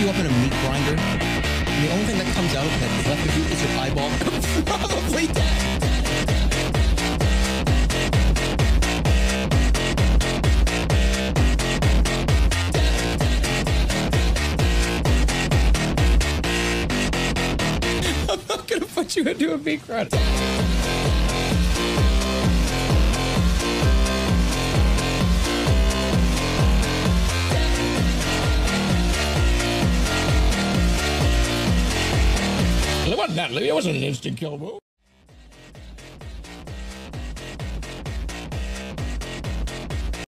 you up in a meat grinder, and the only thing that comes out that's left of you is your eyeball, probably dead. I'm not gonna put you into a meat grinder. Wasn't that. It wasn't an instant kill move.